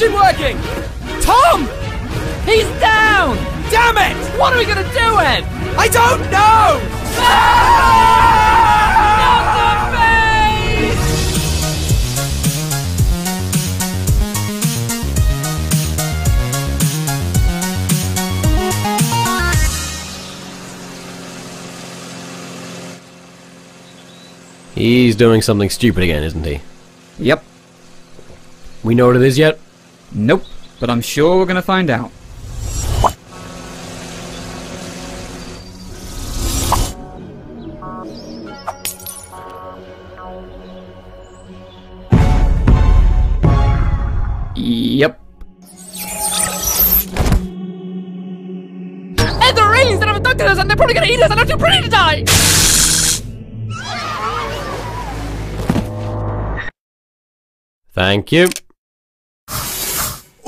engine working? Tom! He's down! Damn it! What are we gonna do, Ed? I don't know! Not the! He's doing something stupid again, isn't he? Yep. We know what it is yet? Nope. But I'm sure we're gonna find out. Yep. Ed, the rains that have abducted us and they're probably gonna eat us and I'm too pretty to die! Thank you.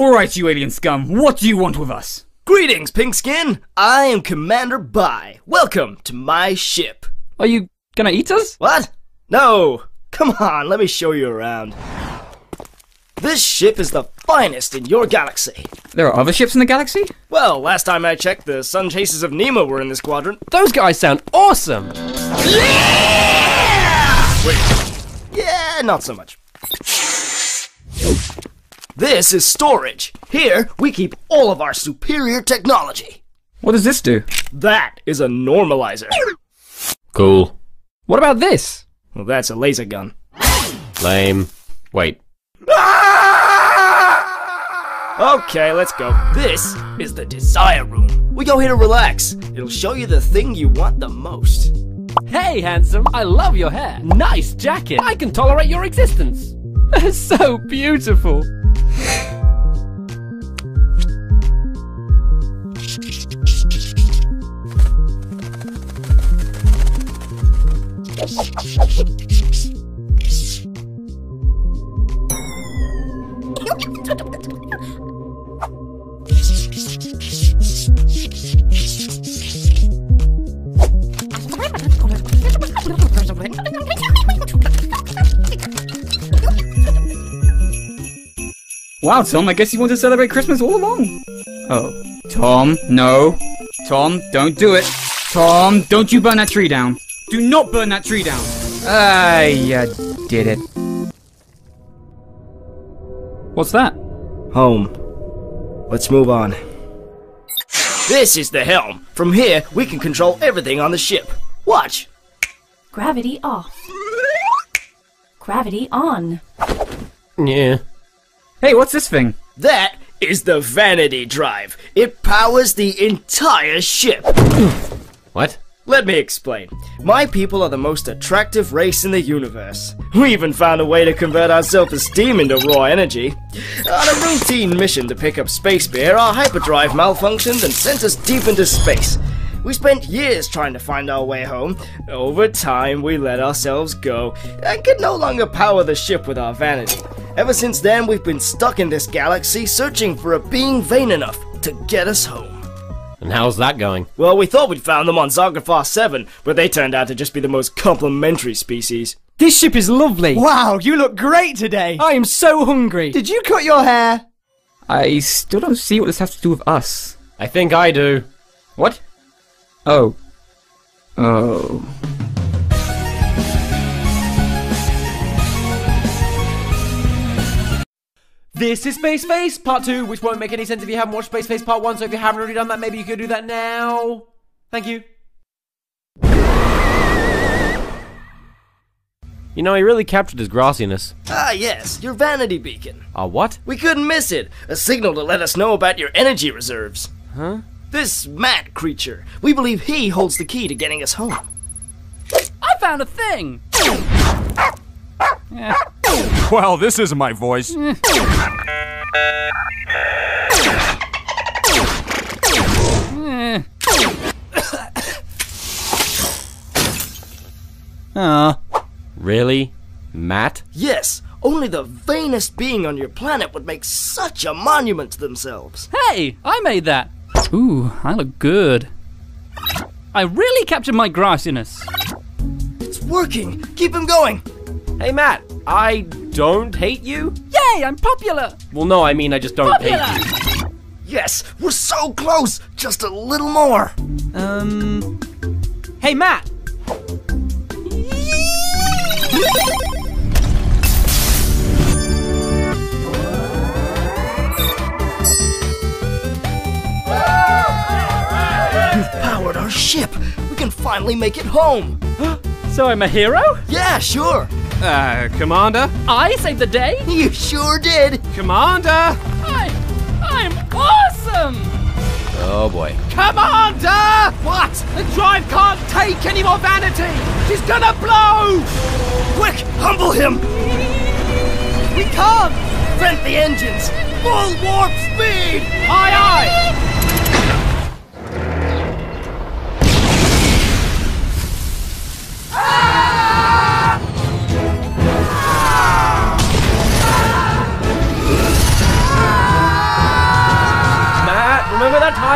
Alright, you alien scum, what do you want with us? Greetings, Pinkskin! I am Commander Bai. Welcome to my ship. Are you gonna eat us? What? No! Come on, let me show you around. This ship is the finest in your galaxy. There are other ships in the galaxy? Well, last time I checked, the Sun Chasers of Nemo were in this quadrant. Those guys sound awesome! Yeah! Wait. Yeah, not so much. This is storage. Here, we keep all of our superior technology. What does this do? That is a normalizer. Cool. What about this? Well, that's a laser gun. Lame. Wait. Ah! Okay, let's go. This is the Desire Room. We go here to relax. It'll show you the thing you want the most. Hey, handsome, I love your hair. Nice jacket. I can tolerate your existence. so beautiful. Wow, Tom, I guess you want to celebrate Christmas all along. Oh. Tom, no. Tom, don't do it. Tom, don't you burn that tree down. Do not burn that tree down. Ah, you did it. What's that? Home. Let's move on. This is the helm. From here, we can control everything on the ship. Watch. Gravity off. Gravity on. Yeah. Hey, what's this thing? That is the Vanity Drive. It powers the entire ship. What? Let me explain. My people are the most attractive race in the universe. We even found a way to convert our self-esteem into raw energy. On a routine mission to pick up space beer, our hyperdrive malfunctioned and sent us deep into space. We spent years trying to find our way home. Over time, we let ourselves go and could no longer power the ship with our vanity. Ever since then, we've been stuck in this galaxy searching for a being vain enough to get us home. And how's that going? Well, we thought we'd found them on Zargrafar 7, but they turned out to just be the most complimentary species. This ship is lovely. Wow, you look great today. I am so hungry. Did you cut your hair? I still don't see what this has to do with us. I think I do. What? Oh. Oh. This is Space Face Part 2, which won't make any sense if you haven't watched Space Face Part 1, so if you haven't already done that, maybe you could do that now. Thank you. You know, he really captured his grassiness. Ah, yes, your vanity beacon. A what? We couldn't miss it. A signal to let us know about your energy reserves. Huh? This Matt creature, we believe he holds the key to getting us home. I found a thing. Well, this isn't my voice. Aw. Really? Matt? Yes, only the vainest being on your planet would make such a monument to themselves. Hey, I made that. Ooh, I look good. I really captured my grassiness. It's working. Keep him going. Hey, Matt, I don't hate you? Yay, I'm popular! Well, no, I mean I just don't hate you. Yes, we're so close. Just a little more. Um. Hey, Matt. You've powered our ship. We can finally make it home. So I'm a hero? Yeah, sure. Uh, Commander? I saved the day? You sure did. Commander? I, I'm awesome! Oh boy. Commander! What? The drive can't take any more vanity! She's gonna blow! Quick, humble him. We can't! Vent the engines. Full warp speed. Aye, aye!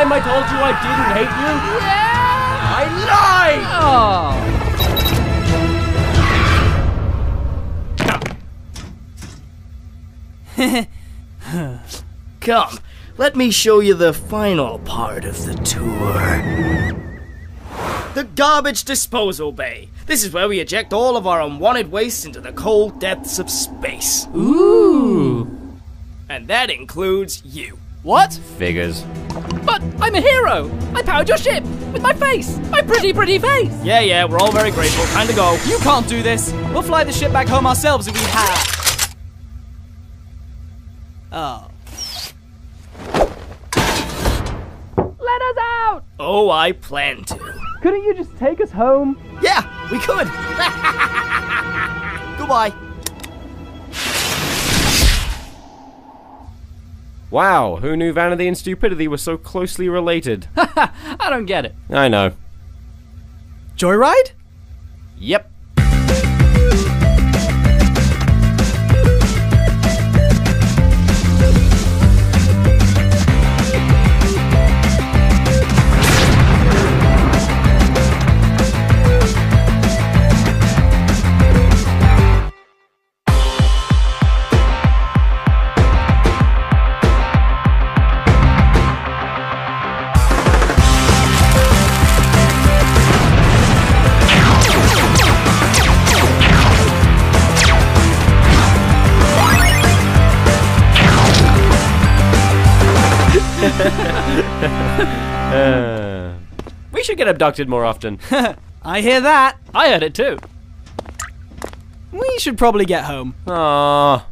Time I told you I didn't hate you? Yeah! I lied! Oh. Come, let me show you the final part of the tour. The garbage disposal bay. This is where we eject all of our unwanted waste into the cold depths of space. Ooh. And that includes you. What? Figures. But I'm a hero! I powered your ship with my face! My pretty, pretty face! Yeah, yeah, we're all very grateful. Time to go. You can't do this. We'll fly the ship back home ourselves if we have. Oh. Let us out! Oh, I plan to. Couldn't you just take us home? Yeah, we could. Goodbye. Wow, who knew vanity and stupidity were so closely related? I don't get it. I know. Joyride? Yep. Uh, we should get abducted more often. I hear that. I heard it too. We should probably get home. Aww.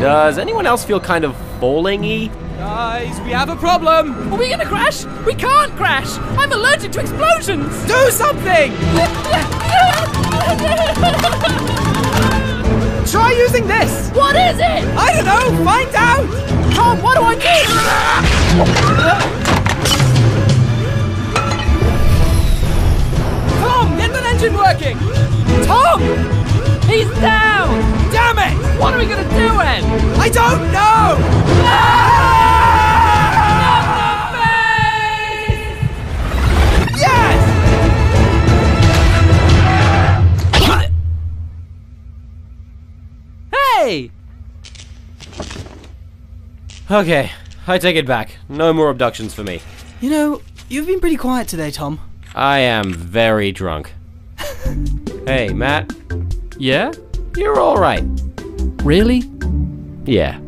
Does anyone else feel kind of bowling-y? Guys, we have a problem. Are we gonna crash? We can't crash! I'm allergic to explosions! Do something. Try using this. What is it? I don't know. Find out. Tom, what do I do? Tom, get that engine working. Tom, He's down! damn it. What are we gonna do then? I don't know. Okay, I take it back. No more abductions for me. You know, you've been pretty quiet today, Tom. I am very drunk. hey, Matt, Yeah? you're alright. Really? Yeah.